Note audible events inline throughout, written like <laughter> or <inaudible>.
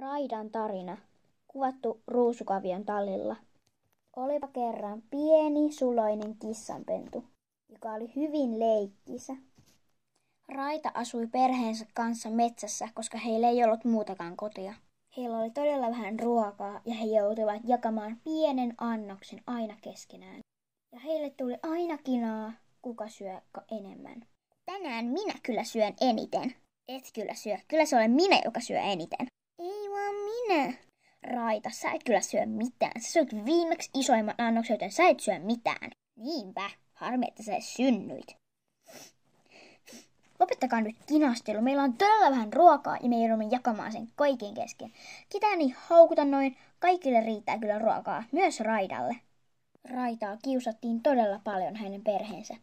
Raidan tarina, kuvattu ruusukavion tallilla. Olipa kerran pieni suloinen kissanpentu, joka oli hyvin leikkisä. Raita asui perheensä kanssa metsässä, koska heillä ei ollut muutakaan kotia. Heillä oli todella vähän ruokaa ja he joutuivat jakamaan pienen annoksen aina keskenään. Ja heille tuli aina kinaa, kuka syö enemmän. Tänään minä kyllä syön eniten. Et kyllä syö. Kyllä se olen minä, joka syö eniten. Vaan minä. Raita, sä et kyllä syö mitään. Sä syöt viimeksi isoimman annoksen, joten sä et syö mitään. Niinpä. Harmi, että sä synnyit. Lopettakaa nyt kinastelu. Meillä on todella vähän ruokaa ja me joudumme jakamaan sen kaiken kesken. Ketään ei haukuta noin. Kaikille riittää kyllä ruokaa, myös Raidalle. Raitaa kiusattiin todella paljon hänen perheensä.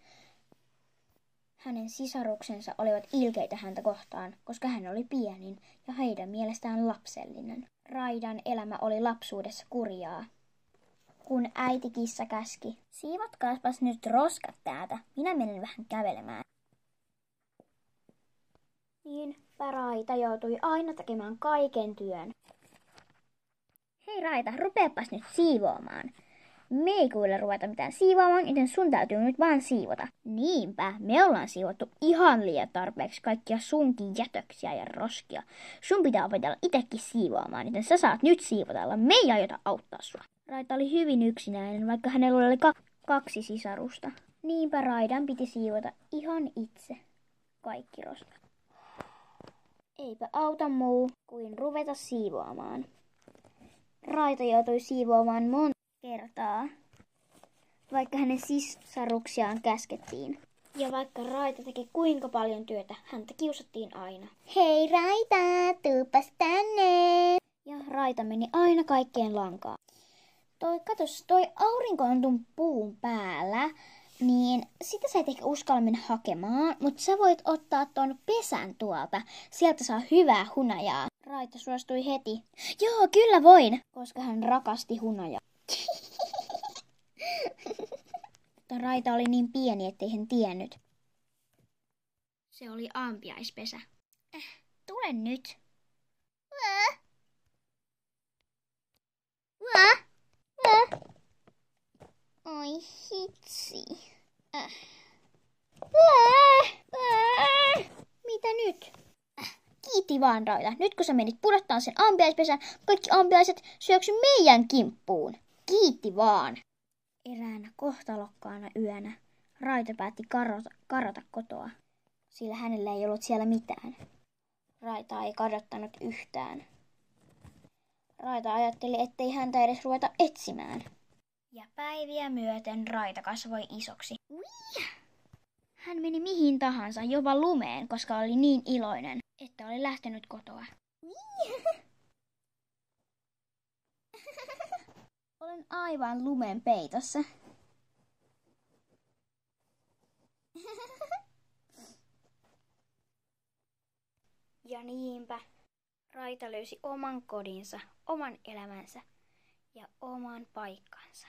Hänen sisaruksensa olivat ilkeitä häntä kohtaan, koska hän oli pienin ja heidän mielestään lapsellinen. Raidan elämä oli lapsuudessa kurjaa. Kun äiti kissa käski, siivotkaaspas nyt roskat täältä, minä menen vähän kävelemään. Niin Raita joutui aina tekemään kaiken työn. Hei Raita, rupeapas nyt siivoamaan. Me ei kuule ruveta mitään siivoamaan, joten sun täytyy nyt vaan siivota. Niinpä, me ollaan siivottu ihan liian tarpeeksi kaikkia sunkin jätöksiä ja roskia. Sun pitää opetella itsekin siivoamaan, joten sä saat nyt siivotella. Me ei aiota auttaa sua. Raita oli hyvin yksinäinen, vaikka hänellä oli ka- kaksi sisarusta. Niinpä Raidan piti siivota ihan itse kaikki roskat. Eipä auta muu kuin ruveta siivoamaan. Raita joutui siivoamaan monta kertaa, vaikka hänen sisaruksiaan käskettiin. Ja vaikka Raita teki kuinka paljon työtä, häntä kiusattiin aina. Hei Raita, tuupas tänne! Ja Raita meni aina kaikkeen lankaan. Toi, katos, toi aurinko on tuon puun päällä, niin sitä sä et ehkä uskalla mennä hakemaan, mutta sä voit ottaa ton pesän tuolta. Sieltä saa hyvää hunajaa. Raita suostui heti. Joo, kyllä voin, koska hän rakasti hunajaa. Mutta Raita oli niin pieni, ettei hän tiennyt. Se oli ampiaispesä. Äh, tule nyt. Äh. Äh. Äh. Oi hitsi. Äh. Äh. Äh. Mitä nyt? Äh. Kiitti vaan, Raita. Nyt kun sä menit pudottaa sen ampiaispesän, kaikki ampiaiset syöksy meidän kimppuun. Kiitti vaan. Eräänä kohtalokkaana yönä Raita päätti karota, karata kotoa, sillä hänellä ei ollut siellä mitään. Raita ei kadottanut yhtään. Raita ajatteli, ettei häntä edes ruveta etsimään. Ja päiviä myöten Raita kasvoi isoksi. Ui! Hän meni mihin tahansa, jopa lumeen, koska oli niin iloinen, että oli lähtenyt kotoa. Ui! <laughs> Olen aivan lumen peitossa. <laughs> Ja niinpä Raita löysi oman kodinsa, oman elämänsä ja oman paikkansa.